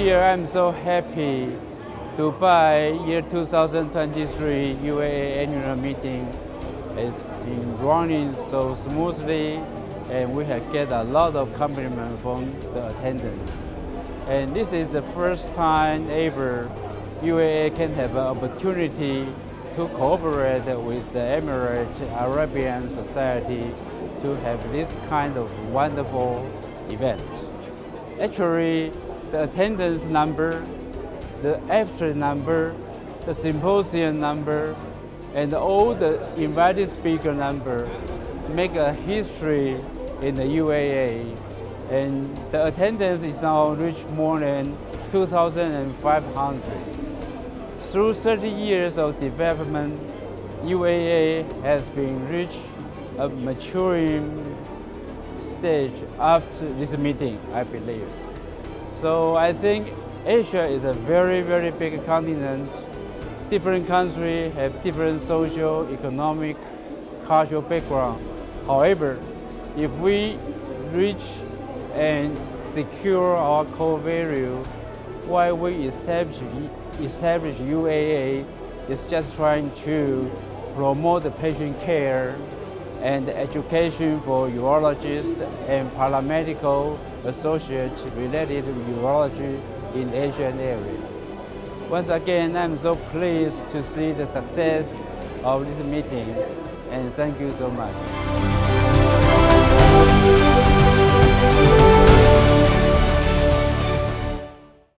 year I'm so happy Dubai year 2023 UAA annual meeting is been running so smoothly and we have get a lot of compliment from the attendants. And this is the first time ever UAA can have an opportunity to cooperate with the Emirates Arabian Society to have this kind of wonderful event. Actually, the attendance number, the abstract number, the symposium number, and all the invited speaker number make a history in the UAA. And the attendance is now reached more than 2,500. Through 30 years of development, UAA has been reached a maturing stage after this meeting, I believe. So I think Asia is a very, very big continent. Different countries have different social, economic, cultural background. However, if we reach and secure our core value, why we establish, establish UAA is just trying to promote the patient care and education for urologists and paramedical associates related to urology in Asian area. Once again, I'm so pleased to see the success of this meeting and thank you so much.